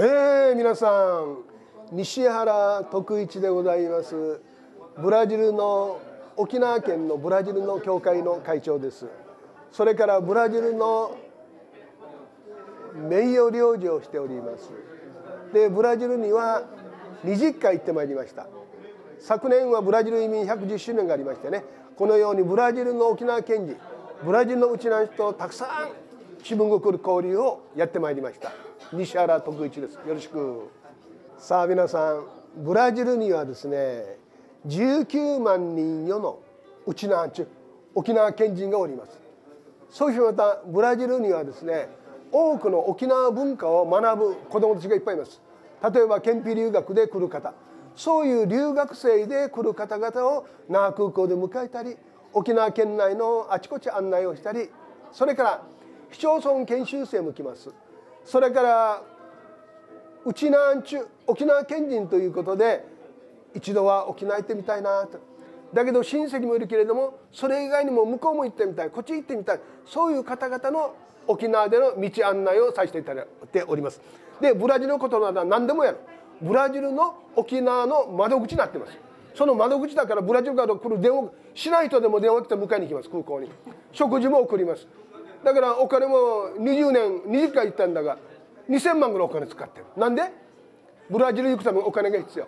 えー、皆さん西原徳一でございます。ブラジルの沖縄県のブラジルの教会の会長です。それからブラジルの名誉領事をしております。でブラジルには20回行ってまいりました。昨年はブラジル移民110周年がありましてね。このようにブラジルの沖縄県人ブラジルのうちの人たくさん自分が来る交流をやってまいりました。西原徳一です。よろしく。さあ皆さんブラジルにはですね19万人余のうちな沖縄県人がおります。そうしてまたブラジルにはですね多くの沖縄文化を学ぶ子どもたちがいっぱいいます。例えば県費留学で来る方。そういう留学生で来る方々を那覇空港で迎えたり沖縄県内のあちこち案内をしたりそれから市町村研修生も来ます。それからうちなんちゅ沖縄県人ということで一度は沖縄行ってみたいなと。だけど親戚もいるけれどもそれ以外にも向こうも行ってみたい。こっち行ってみたい。そういう方々の沖縄での道案内をさせていただいております。でブラジルのことなら何でもやる。ブラジルの沖縄の窓口になってます。その窓口だからブラジルから来る電話しない人でも電話来て迎えに行きます。空港に。食事も送ります。だからお金も20年20回行ったんだが2000万ぐらいお金使ってる。なんで？ブラジル行くためにお金が必要。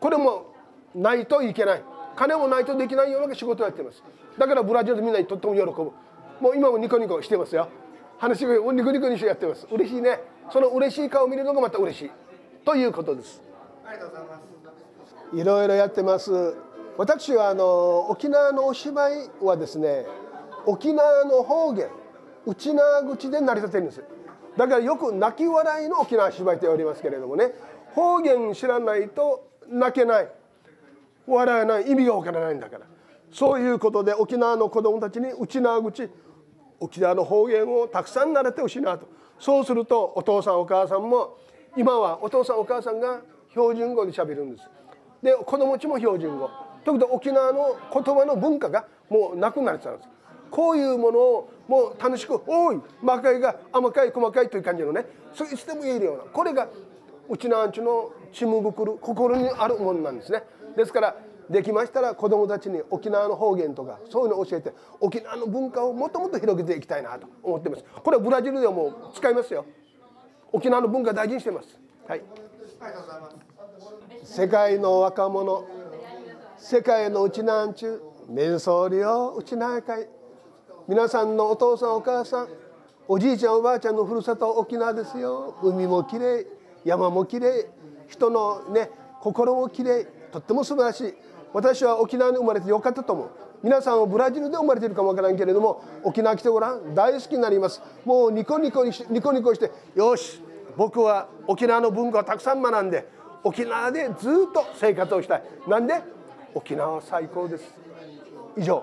これもないといけない。金もないとできないような仕事をやってます。だからブラジルでみんなにとっても喜ぶ。もう今もニコニコしてますよ。話がニコニコにしてやってます。嬉しいね。その嬉しい顔を見るのがまた嬉しい。ということです。ありがとうございます。いろいろやってます。私はあの沖縄のお芝居はですね沖縄の方言内縄口で成り立てるんです。だからよく泣き笑いの沖縄芝居と言われますけれどもね方言知らないと泣けない。笑えない意味がわからないんだから。そういうことで沖縄の子どもたちに内縄口沖縄の方言をたくさん習ってほしいなと。そうするとお父さんお母さんも今はお父さんお母さんが標準語でしゃべるんです。で子供ちも標準語。ということで沖縄の言葉の文化がもうなくなっちゃうんです。こういうものをもう楽しく「おい魔界が甘かい細かい」という感じのねそいつでも言えるようなこれがうちのアンチのちむぐくる心にあるものなんですね。ですからできましたら子どもたちに沖縄の方言とかそういうのを教えて沖縄の文化をもっともっと広げていきたいなと思ってます。これはブラジルでも使いますよ。沖縄の文化大事にしてます。はい。世界の若者世界のうちなんちゅうメンソーリオうちな会皆さんのお父さんお母さんおじいちゃんおばあちゃんのふるさと沖縄ですよ。海もきれい山もきれい人のね心もきれいとっても素晴らしい。私は沖縄に生まれてよかったと思う。皆さんはブラジルで生まれているかもわからんけれども沖縄来てごらん大好きになります。もうニコニコにしニコニコしてよし僕は沖縄の文化をたくさん学んで沖縄でずっと生活をしたい。なんで？沖縄は最高です。以上。